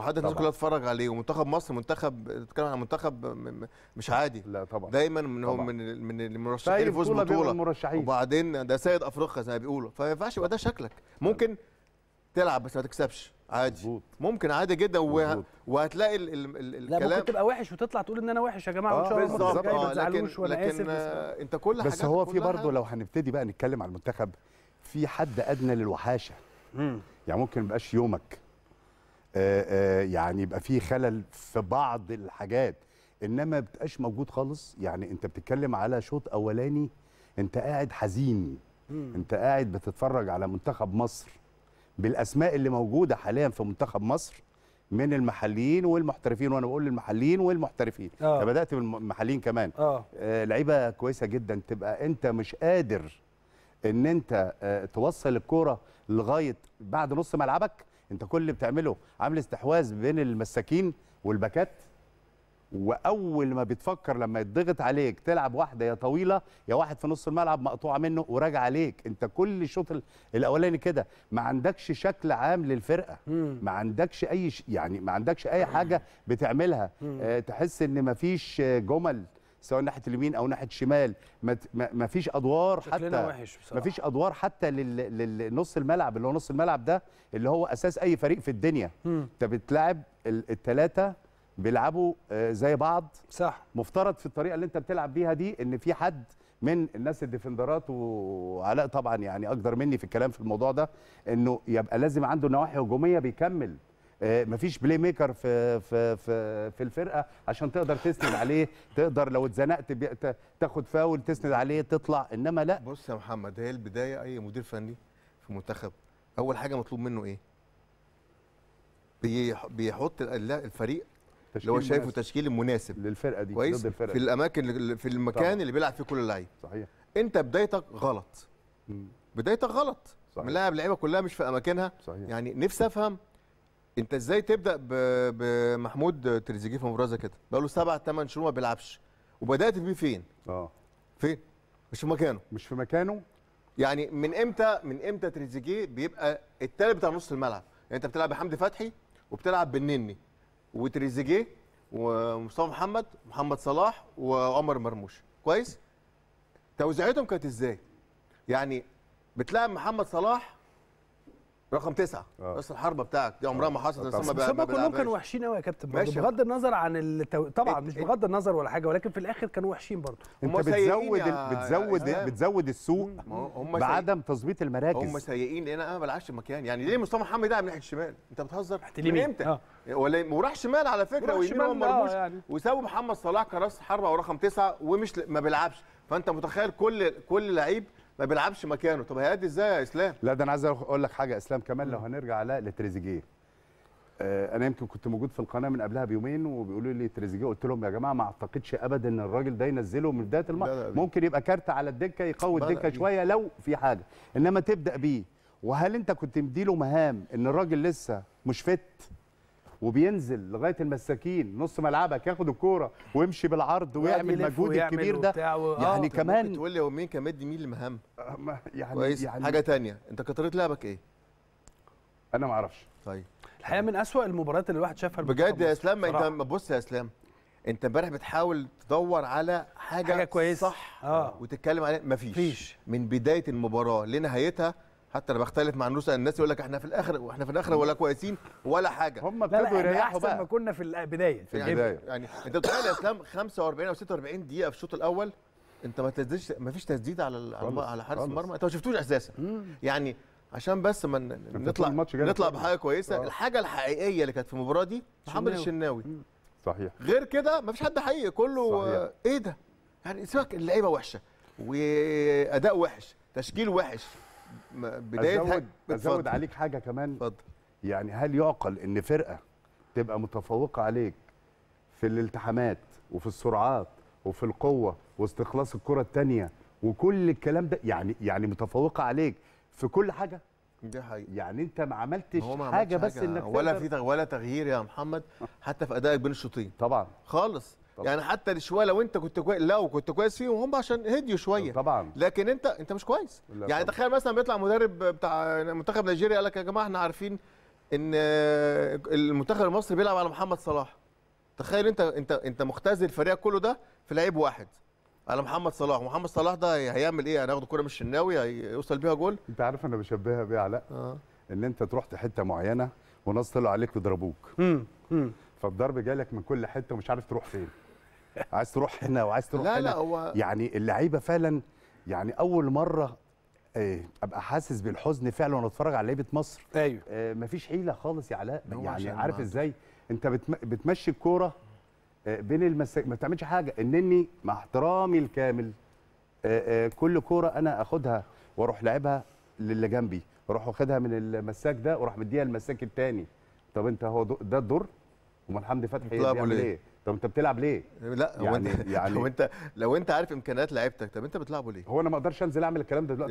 وحد الناس. كلها تتفرج عليه ومنتخب مصر منتخب بتتكلم عن منتخب مش عادي. لا طبعا. دايما من هو طبعاً. من من المرشحين بيبقوا بطولة. المرشحين. وبعدين ده سيد أفريقيا زي ما بيقولوا. فما ينفعش يبقى ده شكلك. ممكن تلعب بس ما تكسبش. عادي. مظبوط. ممكن عادي جدا. وهتلاقي ال... ال... ال... لا الكلام ممكن تبقى وحش وتطلع تقول إن أنا وحش يا جماعة آه، وإن شاء الله بالظبط. ما آه، لكن تزعلوش وأنا لكن آسف بس- آه، انت كل بس حاجاتك هو في برضه لو هنبتدي بقى نتكلم على المنتخب في حد أدنى للوحاشة. مم. يعني ممكن ميبقاش يومك. آه، آه، يعني يبقى في خلل في بعض الحاجات إنما ما بتبقاش موجود خالص. يعني أنت بتتكلم على شوط أولاني أنت قاعد حزين. أنت قاعد بتتفرج على منتخب مصر. بالأسماء اللي موجودة حاليا في منتخب مصر من المحليين والمحترفين وأنا بقول المحليين والمحترفين. آه. بدأت بالمحليين كمان. آه. آه، لعيبة كويسة جدا. تبقى أنت مش قادر إن أنت آه، توصل الكورة لغاية بعد نص ملعبك انت كل اللي بتعمله عامل استحواذ بين المساكين والباكات واول ما بتفكر لما يتضغط عليك تلعب واحدة يا طويلة يا واحد في نص الملعب مقطوعة منه وراجع عليك. انت كل الشوط ال- الأولاني كده ما عندكش شكل عام للفرقة. ما عندكش أي ش... يعني ما عندكش أي حاجة بتعملها. آه تحس إن ما فيش جمل. سواء ناحية اليمين أو ناحية الشمال. ما فيش أدوار حتى وحش. ما فيش أدوار حتى لل- للنص الملعب. اللي هو نص الملعب ده اللي هو أساس أي فريق في الدنيا. أنت بتلعب الثلاثه بيلعبوا آه، زي بعض. صح. مفترض في الطريقة اللي أنت بتلعب بيها دي إن في حد من الناس الديفندرات وعلاء طبعا يعني أقدر مني في الكلام في الموضوع ده إنه يبقى لازم عنده نواحي هجومية بيكمل. مفيش playmaker في في في في الفرقة عشان تقدر تسند عليه تقدر لو اتزنقت تاخد فاول تسند عليه تطلع. إنما لا. بص يا محمد هي البداية أي مدير فني في منتخب أول حاجة مطلوب منه إيه؟ بيح- بيحط ال- الفريق اللي هو شايفه مناسب. تشكيل المناسب للفرقة دي كويس؟ ضد الفرقة في. الأماكن في المكان طبعا. اللي بيلعب فيه كل اللعيبه صحيح. أنت بدايتك غلط. بدايتك غلط. صحيح. ملاعب اللعيبة كلها مش في أماكنها. صحيح. يعني نفسي أفهم انت إزاي تبدأ بمحمود تريزيجيه في مباراة كده؟ بقاله سبع ثمان شهور ما بيلعبش. وبدأت بيه فين؟ آه. فين؟ مش في مكانه. مش في مكانه. يعني من إمتى من إمتى تريزيجيه بيبقى التالت بتاع نص الملعب؟ يعني انت بتلعب بحمدي فتحي وبتلعب بالنني. وتريزيجيه ومصطفى محمد محمد صلاح وعمر مرموش. كويس؟ توزيعتهم كانت إزاي؟ يعني بتلعب محمد صلاح رقم تسعة آه. راس الحربة بتاعك دي عمرها ما حصلت. أصلاً ما بس هم كلهم كانوا. وحشين قوي يا كابتن ماشي. بغض النظر عن التو... طبعا ات- مش ات- بغض النظر ولا حاجة ولكن في الآخر كانوا وحشين برضه أنت بتزود يا- ال- بتزود يا. بتزود السوق هم. بعدم تظبيط المراكز هم سيئين لأن أنا ما بلعبش مكان يعني ليه مصطفى محمد ده من ناحية الشمال أنت بتهزر من. إمتى آه. ولا وراح شمال على فكرة وراح ويمين شمال، هو آه، مرموش يعني. وسابوا محمد صلاح كراس حربة أو رقم تسعة ومش ما بيلعبش فأنت متخيل كل كل لعيب ما بيلعبش مكانه. طب هيأدي إزاي يا إسلام؟ لا ده أنا عايز أقول لك حاجة إسلام كمان. لو هنرجع على لتريزيجيه آه، أنا يمكن كنت موجود في القناة من قبلها بيومين وبيقولوا لي تريزيجيه قلت لهم يا جماعة ما أعتقدش ابدا إن الراجل ده ينزله من بداية الماتش. ممكن يبقى كارت على الدكة يقوي الدكة. شوية لو في حاجة. إنما تبدأ بيه وهل أنت كنت مديله مهام إن الراجل لسه مش فت؟ وبينزل لغاية المساكين نص ملعبك ياخد الكورة ويمشي بالعرض ويعمل المجهود الكبير ده. و- آه. يعني ممكن كمان تقول لي هو مين كان مدي مين المهام آه، ما- يعني كويس. يعني حاجة تانية. أنت طريقه لعبك إيه؟ أنا ما أعرفش. طيب. الحقيقة من أسوأ المباريات اللي الواحد شافها بجد يا إسلام ما انت بص يا إسلام أنت امبارح بتحاول تدور على حاجة, حاجة كويسة. صح آه. وتتكلم عليها. مفيش. مفيش. من بداية المباراة لنهايتها حتى أنا بختلف مع الناس الناس يقول لك إحنا في الآخر وإحنا في الآخر ولا كويسين ولا حاجة. هم ابتدوا إحنا يريحوا بقى. ما كنا في البداية. في يعني البداية. يعني أنت متخيل يا إسلام 45 أو 46 دقيقة في الشوط الأول؟ أنت ما تسددش ما فيش تسديد على ال- على حارس. المرمى. أنت ما شفتوش أساسا. يعني عشان بس ما نطلع نطلع. بحاجة كويسة. آه. الحاجة الحقيقية اللي كانت في المباراة دي محمد شناوي. الشناوي. صحيح. غير كده مفيش حد حقيقي. كله صحيح. إيه ده؟ يعني سيبك اللعيبة وحشة وأداء وحش تشكيل وحش. بداية ازود اتفضل. عليك حاجة كمان. اتفضل. يعني هل يعقل إن فرقة تبقى متفوقة عليك في الالتحامات وفي السرعات وفي القوة واستخلاص الكرة الثانية وكل الكلام ده؟ يعني يعني متفوقة عليك في كل حاجة؟ دي حقيقة. يعني أنت ما عملتش هو ما حاجة بس إنك ولا في ولا تغيير يا محمد حتى في أدائك بين الشوطين. طبعا. خالص. طبعا. يعني حتى شوية لو انت كنت كويس لو كنت كويس فيهم هم عشان هديوا شوية. طبعا. لكن انت انت مش كويس. يعني. تخيل مثلا بيطلع مدرب بتاع منتخب نيجيريا قال لك يا جماعة إحنا عارفين ان آه، المنتخب المصري بيلعب على محمد صلاح. تخيل انت انت انت مختزل الفريق كله ده في لعيب واحد على محمد صلاح. ومحمد صلاح ده هي- هيعمل إيه؟ هناخد الكوره من الشناوي؟ هيوصل بيها جول؟ انت عارف أنا بشبهها بايه يا علاء آه. ان انت تروح حتة معينة وناس طلعوا عليك يضربوك. فالضرب جالك من كل حتة ومش عارف تروح فين. عايز تروح هنا وعايز تروح لا هنا. لا هو يعني اللعيبة فعلا يعني أول مرة آه، أبقى حاسس بالحزن فعلا وأنا أتفرج على لعيبة مصر. أيوه. آه، مفيش حيلة خالص يا علاء. يعني عارف إزاي؟ أنت بتم... بتمشي الكورة آه، بين المساك ما بتعملش حاجة. إنني مع احترامي الكامل آه، آه، كل كورة أنا أخدها وأروح لعبها للي جنبي. وأروح واخدها من المساك ده وأروح مديها المساك التاني. طب أنت هو ده الدور؟ امال حمدي فتحي ليه؟ إيه؟ طب انت بتلعب ليه؟ لا هو يعني- انت يعني- لو انت لو انت عارف امكانيات لعيبتك طب انت بتلعبه ليه؟ هو أنا ما أقدرش انزل اعمل الكلام ده دلوقتي.